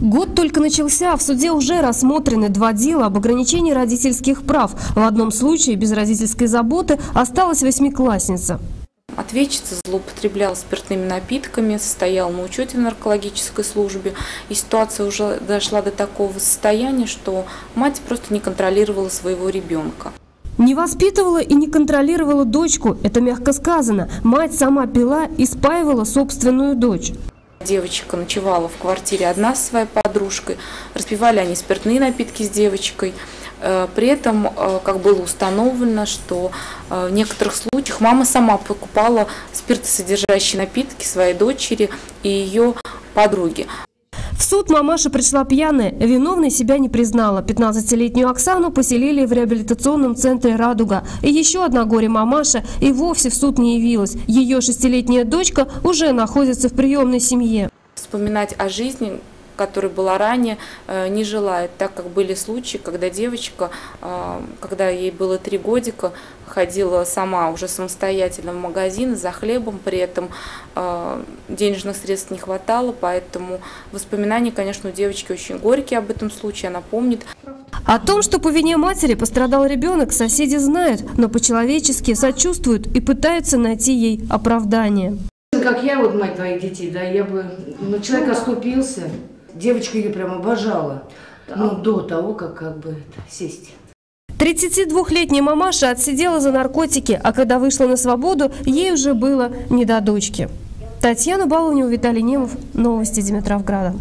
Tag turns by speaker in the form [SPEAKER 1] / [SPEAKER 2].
[SPEAKER 1] Год только начался, а в суде уже рассмотрены два дела об ограничении родительских прав. В одном случае без родительской заботы осталась восьмиклассница.
[SPEAKER 2] Ответчица злоупотребляла спиртными напитками, состояла на учете в наркологической службе. И ситуация уже дошла до такого состояния, что мать просто не контролировала своего ребенка.
[SPEAKER 1] Не воспитывала и не контролировала дочку, это мягко сказано. Мать сама пила и спаивала собственную дочь.
[SPEAKER 2] Девочка ночевала в квартире одна со своей подружкой, распивали они спиртные напитки с девочкой. Э, при этом, э, как было установлено, что э, в некоторых случаях мама сама покупала спиртосодержащие напитки своей дочери и ее подруги.
[SPEAKER 1] Суд мамаша пришла пьяная, виновной себя не признала. 15-летнюю Оксану поселили в реабилитационном центре «Радуга». И еще одна горе-мамаша и вовсе в суд не явилась. Ее шестилетняя дочка уже находится в приемной семье.
[SPEAKER 2] Вспоминать о жизни которая была ранее, э, не желает, так как были случаи, когда девочка, э, когда ей было три годика, ходила сама уже самостоятельно в магазин за хлебом, при этом э, денежных средств не хватало, поэтому воспоминания, конечно, у девочки очень горькие об этом случае, она помнит.
[SPEAKER 1] О том, что по вине матери пострадал ребенок, соседи знают, но по-человечески сочувствуют и пытаются найти ей оправдание.
[SPEAKER 3] Как я, вот мать твоих детей, да, я бы, ну, человек оступился, Девочка ее прям обожала. Ну, до того, как как бы это, сесть.
[SPEAKER 1] 32-летняя мамаша отсидела за наркотики, а когда вышла на свободу, ей уже было не до дочки. Татьяна Баловнева, Виталий Немов. Новости Димитровграда.